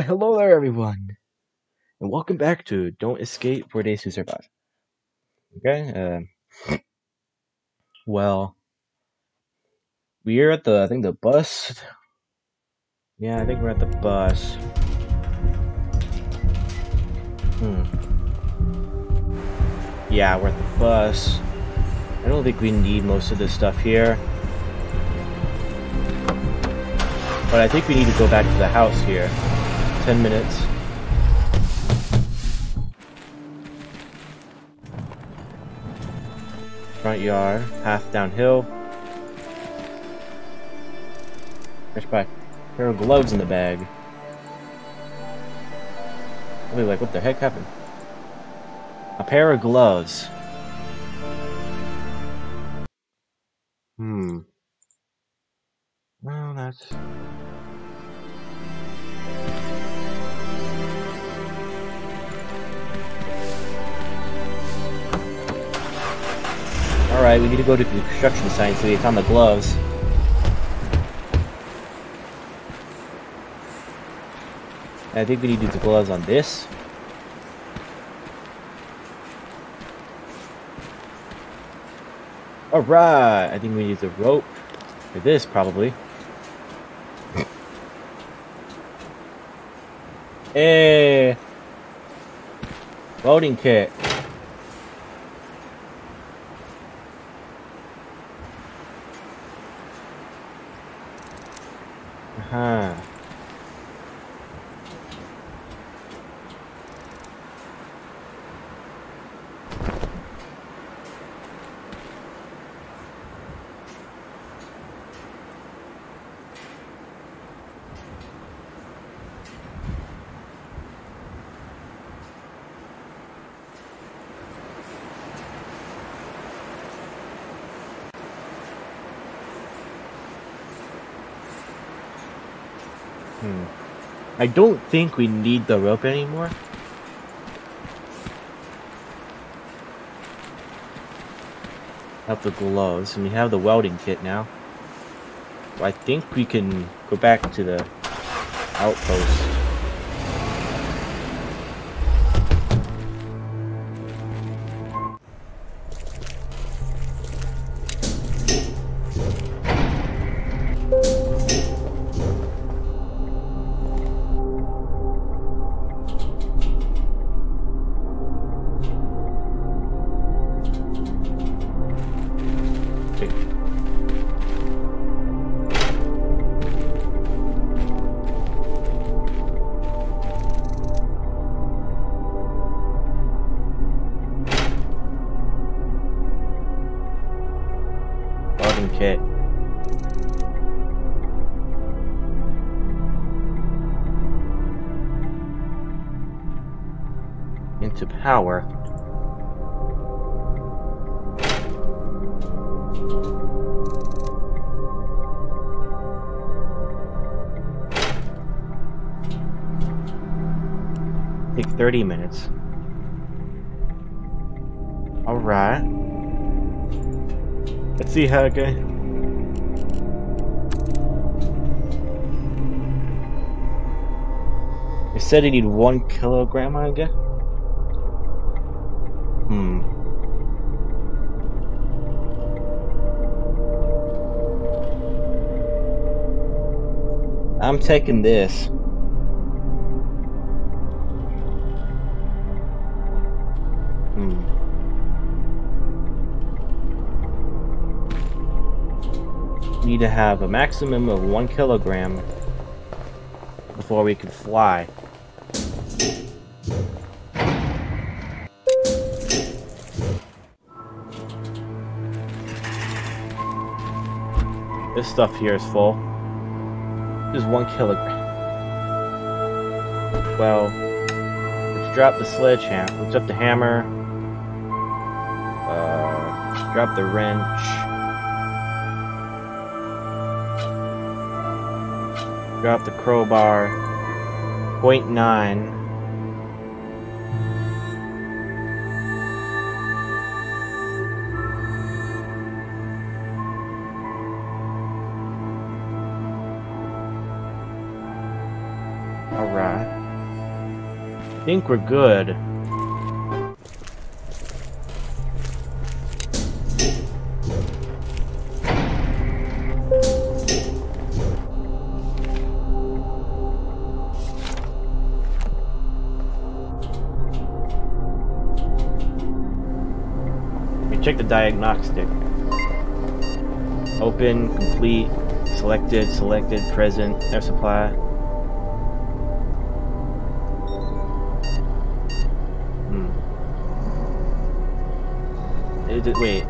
Hello there, everyone, and welcome back to Don't Escape 4 Days to Survive. Okay, uh, well, we're at the, I think the bus. Yeah, I think we're at the bus. Hmm. Yeah, we're at the bus. I don't think we need most of this stuff here. But I think we need to go back to the house here. 10 minutes. Front yard, half downhill. Fresh back. pair of gloves in the bag. I'll be like, what the heck happened? A pair of gloves. Hmm. Well, that's... We need to go to the construction site so we found the gloves. I think we need to use the gloves on this. Alright, I think we need the rope for this probably. Eh, hey! welding kit. ห้ Hmm. I don't think we need the rope anymore. Have the gloves, and we have the welding kit now. I think we can go back to the outpost. Power. Take 30 minutes. Alright. Let's see how it goes. They said you need one kilogram, I guess? Hmm. I'm taking this. Hmm. Need to have a maximum of one kilogram before we can fly. Stuff here is full. Is one kilogram. Well, let's drop the sledgehammer. Let's drop the hammer. Uh, drop the wrench. Drop the crowbar. Point nine. Think we're good. check the diagnostic. Open, complete, selected, selected, present, air supply. Wait.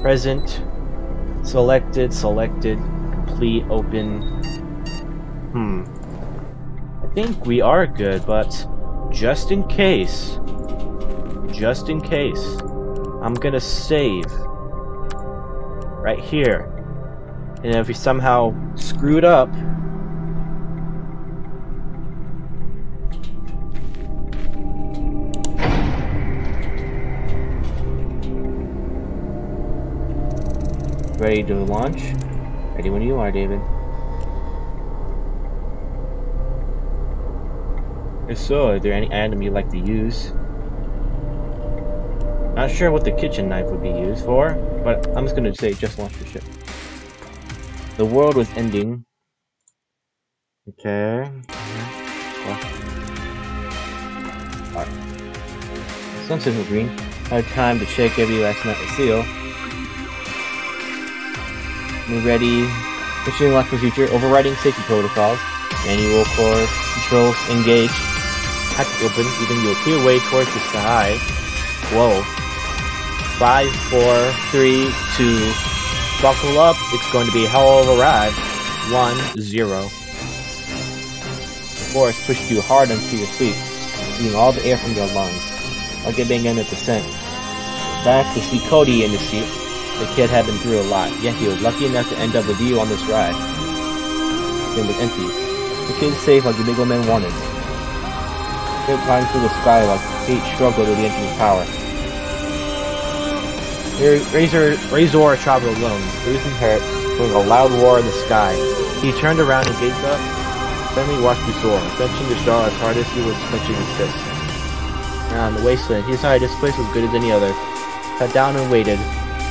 Present, selected, selected, complete, open. Hmm. I think we are good, but just in case just in case, I'm gonna save right here. And if we somehow screwed up, Ready to launch? Ready when you are, David. If so, is there any item you'd like to use? Not sure what the kitchen knife would be used for, but I'm just gonna say just launch the ship. The world was ending. Okay. Alright. Sunset green. I had time to check every last night of seal. We ready. Mission for future, Overriding safety protocols. Manual core controls engage, Hatch open, giving you a clear way towards the sky. Whoa. Five, four, three, two. Buckle up. It's going to be a hell of a ride. One, zero. The force pushed you hard onto your feet, stealing all the air from your lungs, like it being in a descent. Back to see Cody in the seat. The kid had been through a lot, yet he was lucky enough to end up with you on this ride. It was empty. The kid's safe like the big old man wanted. Kid climbed through the sky like fate struggled with the engine's power. Razor, Razor traveled alone, and hurt, doing a loud roar in the sky. He turned around and gazed up, suddenly watched the soar, clenching the star as hard as he was clenching his fist. Now in the wasteland, he decided this place was good as any other. Sat down and waited,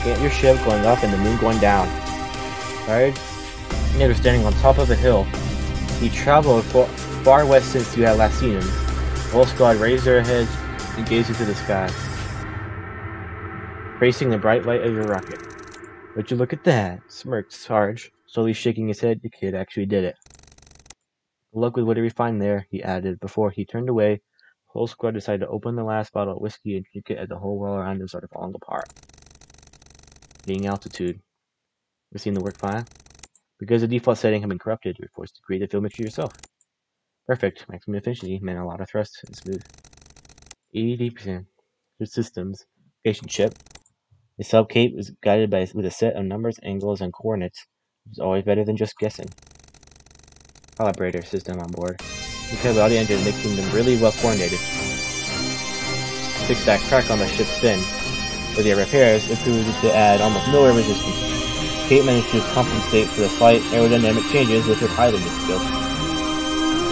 at your ship going up and the moon going down. Tired? They were standing on top of a hill. He traveled far, far west since you had last seen him. Whole squad raised their heads and gazed into the sky tracing the bright light of your rocket. Would you look at that? smirked Sarge, slowly shaking his head. The kid actually did it. Look with what did we find there, he added. Before he turned away, the whole squad decided to open the last bottle of whiskey and drink it as the whole world around them started falling apart. Being altitude. Seen the work file? Because the default setting had been corrupted, you're forced to create the field mixture yourself. Perfect. Maximum efficiency meant a lot of thrust and smooth. 80% Your systems. Patient chip. The subcape is guided by with a set of numbers, angles, and coordinates, is always better than just guessing. Calibrator system on board. Because all the engines making them really well coordinated. Fix that crack on the ship's fin. With their repairs, it proved to add almost no air resistance. Kate managed to compensate for the slight aerodynamic changes with her piloting skills.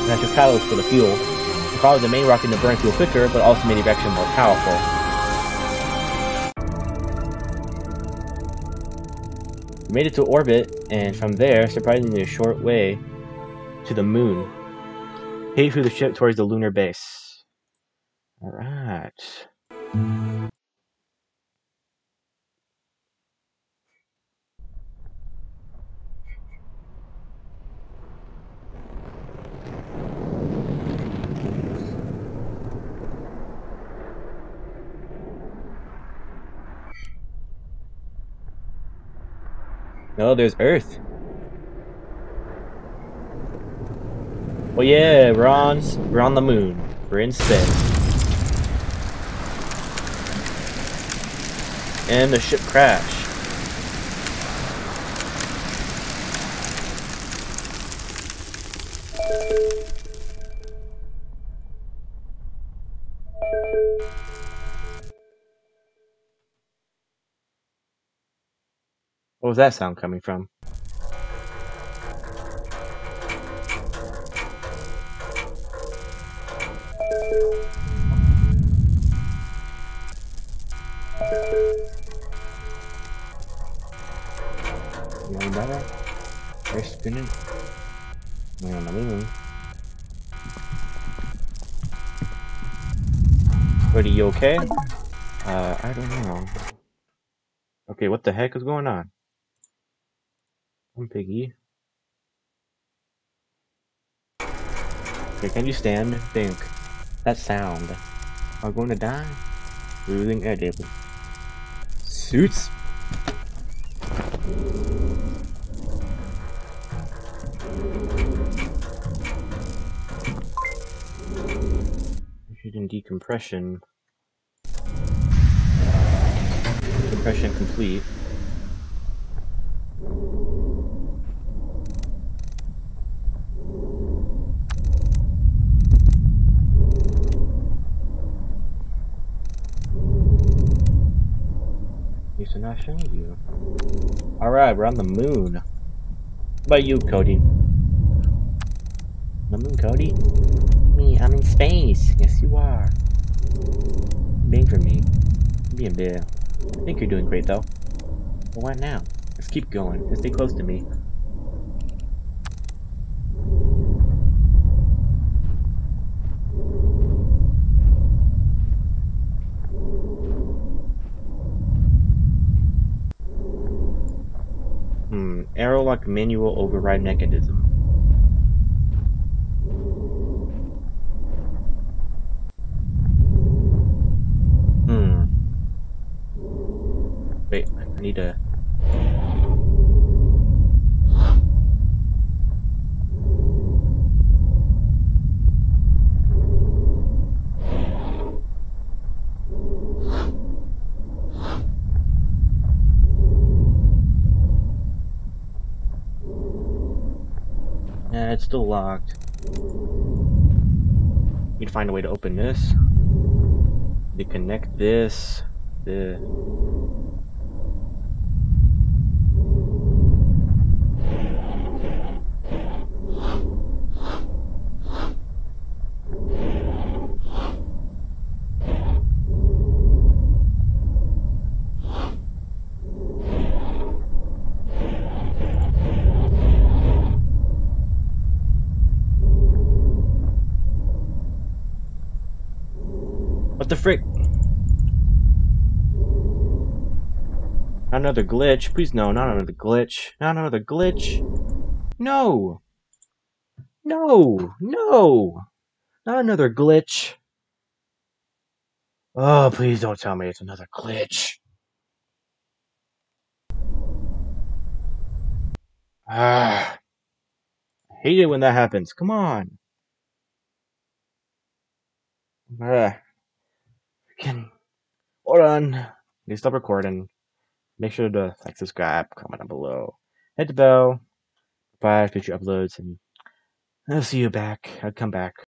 Natural catalyst for the fuel. It caused the main rocket to burn fuel quicker, but also made the reaction more powerful. We made it to orbit, and from there, surprisingly a short way, to the moon. Heading through the ship towards the lunar base. Alright. No, there's Earth. Well, yeah, we're on, we're on the moon. We're in space. And the ship crashed. What was that sound coming from? Going better. They're spinning. Going on the moon. Buddy, you okay? Uh, I don't know. Okay, what the heck is going on? I'm Piggy. Can you stand? Think. That sound. Am going to die? Losing edit. Suits? in decompression. Decompression complete. To not showing you. Alright, we're on the moon. About you, Cody? The moon, Cody? Me, I'm in space. Yes, you are. Being for me. Being bit. I think you're doing great, though. But what now? Let's keep going. Let's stay close to me. Hmm. Airlock manual override mechanism. Hmm. Wait, I need to... Yeah, it's still locked. To find a way to open this. To connect this. The The frick? Not another glitch. Please no, not another glitch. Not another glitch. No! No! No! Not another glitch. Oh, please don't tell me it's another glitch. Ah. I hate it when that happens. Come on. Ah. Can hold on. You stop recording. Make sure to like, subscribe, comment down below, hit the bell, bye, future uploads, and I'll see you back. I'll come back.